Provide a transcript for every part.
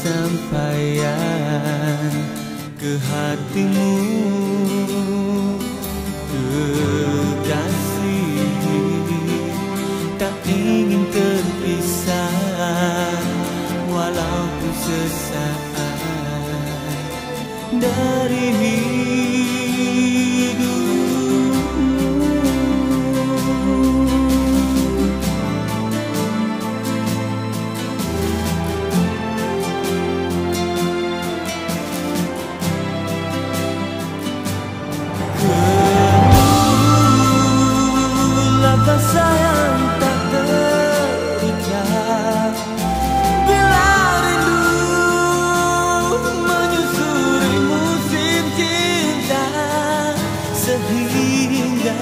kesampaian ke hatimu kekasih tak ingin terpisah walaupun sesaat. Dari hidup sehingga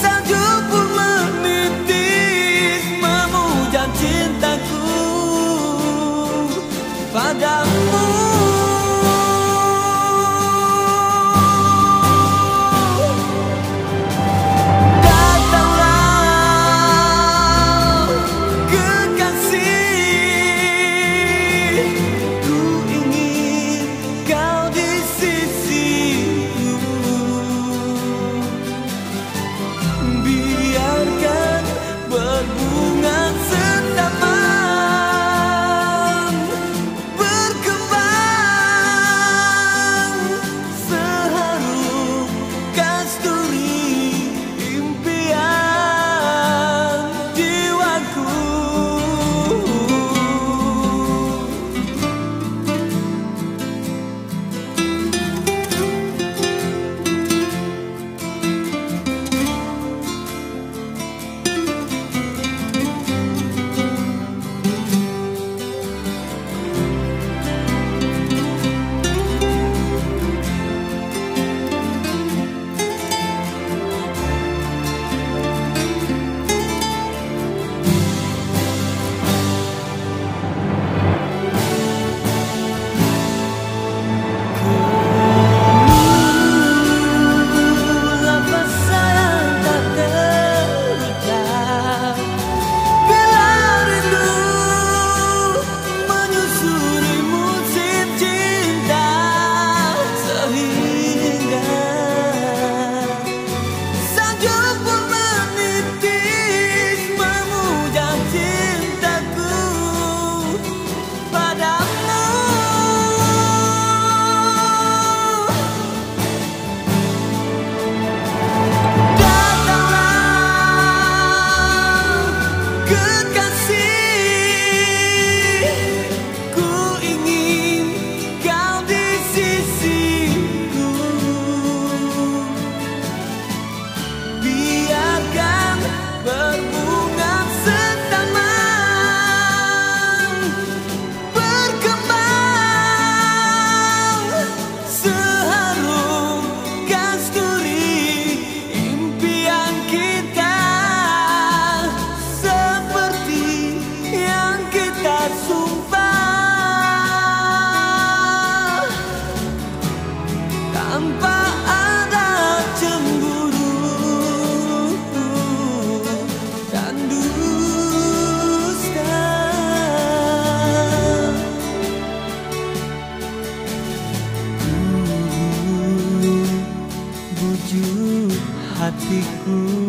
salju pun menitis memuja cintaku padamu. hatiku.